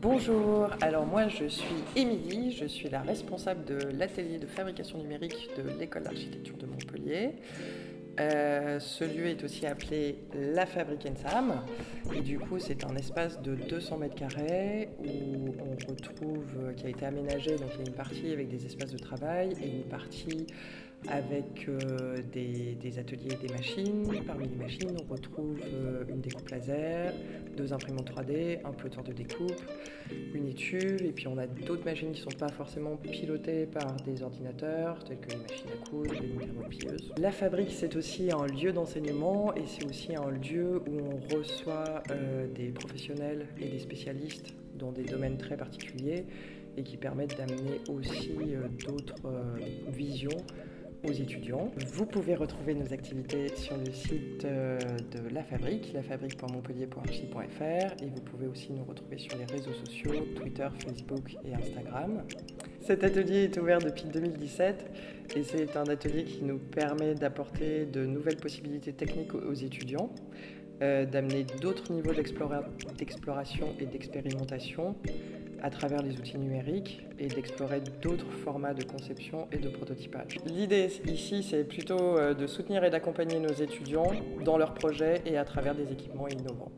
Bonjour, alors moi je suis Émilie, je suis la responsable de l'atelier de fabrication numérique de l'école d'architecture de Montpellier. Euh, ce lieu est aussi appelé la Fabrique Ensam et du coup c'est un espace de 200 mètres carrés où on retrouve, euh, qui a été aménagé, donc il y a une partie avec des espaces de travail et une partie avec euh, des, ateliers et des machines. Parmi les machines, on retrouve euh, une découpe laser, deux imprimantes 3D, un plotter de découpe, une étuve, et puis on a d'autres machines qui ne sont pas forcément pilotées par des ordinateurs, telles que les machines à coudre, les thermoplieuses. La fabrique, c'est aussi un lieu d'enseignement et c'est aussi un lieu où on reçoit euh, des professionnels et des spécialistes dans des domaines très particuliers et qui permettent d'amener aussi d'autres visions aux étudiants. Vous pouvez retrouver nos activités sur le site euh, de La Fabrique, lafabrique.montpellier.archi.fr et vous pouvez aussi nous retrouver sur les réseaux sociaux, Twitter, Facebook et Instagram. Cet atelier est ouvert depuis 2017 et c'est un atelier qui nous permet d'apporter de nouvelles possibilités techniques aux étudiants, euh, d'amener d'autres niveaux d'exploration et d'expérimentation à travers les outils numériques et d'explorer d'autres formats de conception et de prototypage. L'idée ici, c'est plutôt euh, de soutenir et d'accompagner nos étudiants dans leurs projets et à travers des équipements innovants.